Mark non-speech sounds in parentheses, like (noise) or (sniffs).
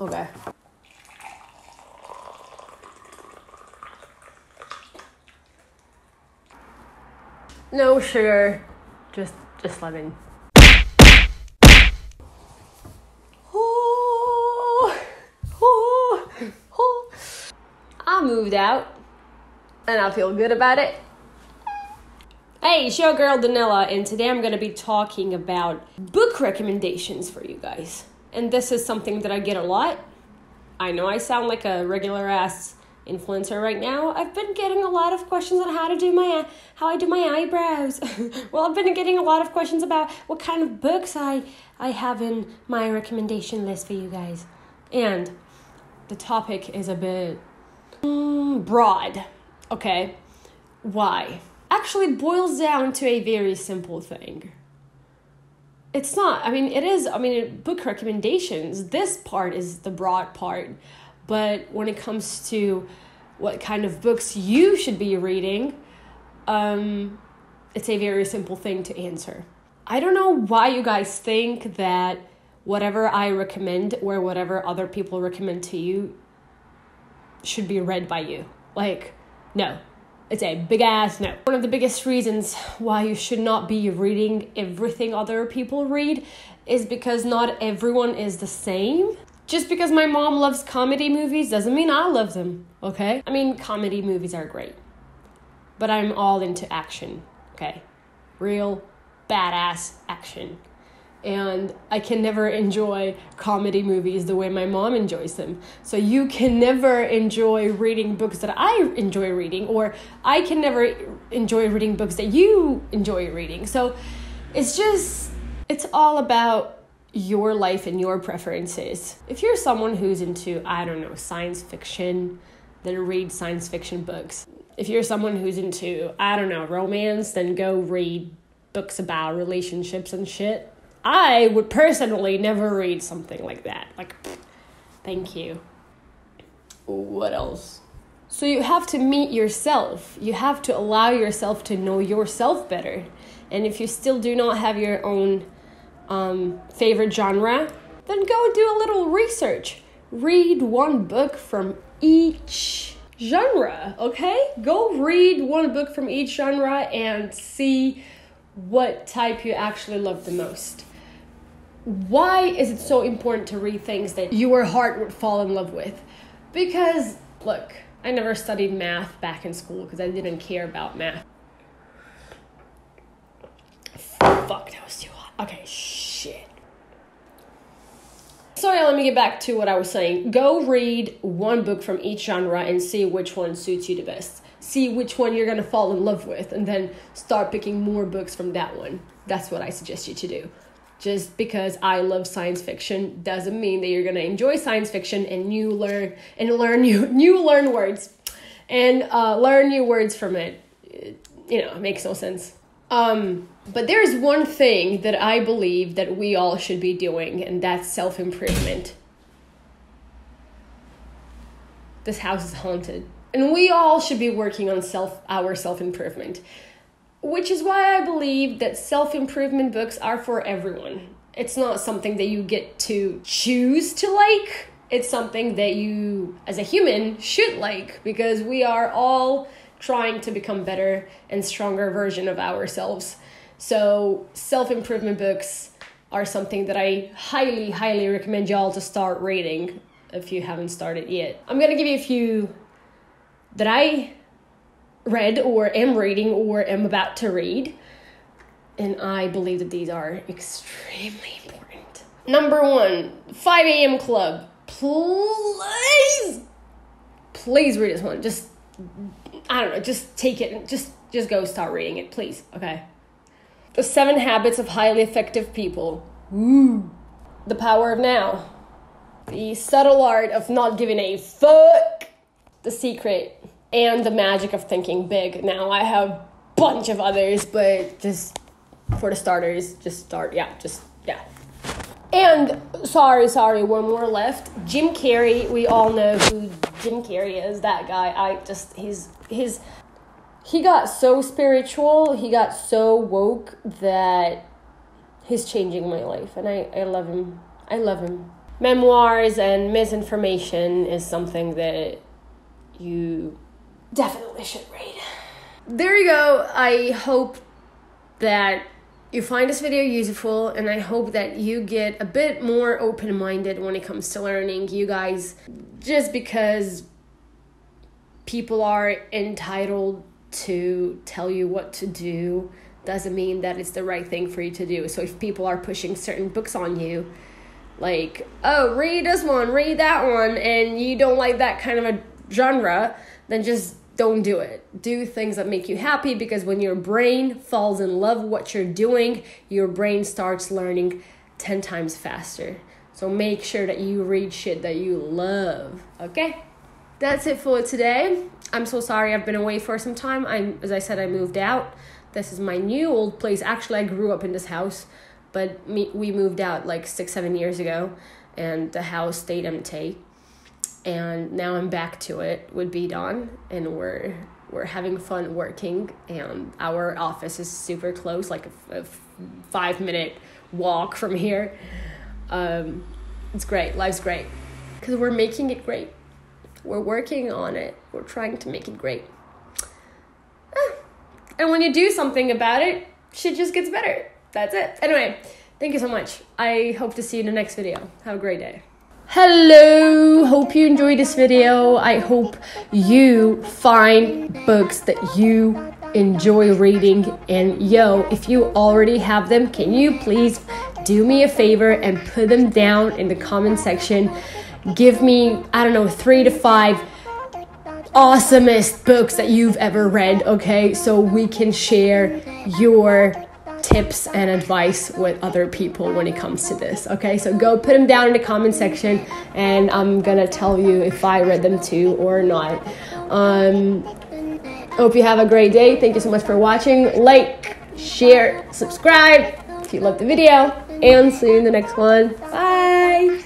Okay. No sugar, just just lemon. Oh, oh, oh. I moved out, and I feel good about it. Hey, it's your girl Dinela, and today I'm going to be talking about book recommendations for you guys. And this is something that I get a lot. I know I sound like a regular ass influencer right now. I've been getting a lot of questions on how to do my how I do my eyebrows. (laughs) well, I've been getting a lot of questions about what kind of books I I have in my recommendation list for you guys. And the topic is a bit mm, broad. Okay? Why? Actually boils down to a very simple thing. It's not. I mean, it is. I mean, book recommendations, this part is the broad part but when it comes to what kind of books you should be reading, um, it's a very simple thing to answer. I don't know why you guys think that whatever I recommend or whatever other people recommend to you should be read by you. Like, no. It's a big ass no. One of the biggest reasons why you should not be reading everything other people read is because not everyone is the same just because my mom loves comedy movies doesn't mean I love them, okay? I mean, comedy movies are great, but I'm all into action, okay? Real badass action. And I can never enjoy comedy movies the way my mom enjoys them. So you can never enjoy reading books that I enjoy reading, or I can never enjoy reading books that you enjoy reading. So it's just, it's all about your life and your preferences. If you're someone who's into, I don't know, science fiction, then read science fiction books. If you're someone who's into, I don't know, romance, then go read books about relationships and shit. I would personally never read something like that. Like, (sniffs) thank you. What else? So you have to meet yourself. You have to allow yourself to know yourself better. And if you still do not have your own um, favorite genre, then go do a little research. Read one book from each genre, okay? Go read one book from each genre and see what type you actually love the most. Why is it so important to read things that your heart would fall in love with? Because, look, I never studied math back in school because I didn't care about math. Fuck, that was too hot. Okay, shit. Sorry, let me get back to what I was saying. Go read one book from each genre and see which one suits you the best. See which one you're gonna fall in love with, and then start picking more books from that one. That's what I suggest you to do. Just because I love science fiction doesn't mean that you're gonna enjoy science fiction and you learn and learn (laughs) new new learn words and uh, learn new words from it. You know, it makes no sense. Um, but there's one thing that I believe that we all should be doing, and that's self improvement. This house is haunted. And we all should be working on self our self improvement. Which is why I believe that self improvement books are for everyone. It's not something that you get to choose to like. It's something that you, as a human, should like because we are all trying to become better and stronger version of ourselves. So, self improvement books are something that I highly, highly recommend y'all to start reading if you haven't started yet. I'm gonna give you a few that I read or am reading or am about to read, and I believe that these are extremely important. Number one, 5 a.m. Club. Please, please read this one. Just, I don't know, just take it, and just, just go start reading it, please, okay? The Seven Habits of Highly Effective People. Ooh. The Power of Now. The Subtle Art of Not Giving a Fuck. The Secret. And The Magic of Thinking Big. Now, I have a bunch of others, but just for the starters, just start. Yeah, just, yeah. And sorry, sorry, one more left. Jim Carrey. We all know who Jim Carrey is. That guy. I just he's he's he got so spiritual, he got so woke that he's changing my life and I, I love him. I love him. memoirs and misinformation is something that you definitely should read. There you go. I hope that you find this video useful and I hope that you get a bit more open minded when it comes to learning. You guys, just because people are entitled to tell you what to do doesn't mean that it's the right thing for you to do. So if people are pushing certain books on you, like, oh, read this one, read that one, and you don't like that kind of a genre, then just don't do it. Do things that make you happy because when your brain falls in love with what you're doing, your brain starts learning 10 times faster. So make sure that you read shit that you love, okay? That's it for today. I'm so sorry I've been away for some time. I'm as I said I moved out. This is my new old place. Actually, I grew up in this house, but me, we moved out like 6 7 years ago and the house stayed empty and now I'm back to it with Bidon, and we're we're having fun working, and our office is super close, like a, a five minute walk from here. Um, it's great, life's great, because we're making it great. We're working on it. We're trying to make it great. Ah. And when you do something about it, shit just gets better. That's it. Anyway, thank you so much. I hope to see you in the next video. Have a great day. Hello, hope you enjoyed this video. I hope you find books that you enjoy reading. And yo, if you already have them, can you please do me a favor and put them down in the comment section? Give me, I don't know, three to five awesomest books that you've ever read, okay? So we can share your tips and advice with other people when it comes to this. Okay, so go put them down in the comment section, and I'm gonna tell you if I read them too or not. Um, hope you have a great day. Thank you so much for watching. Like, share, subscribe if you love the video, and see you in the next one. Bye.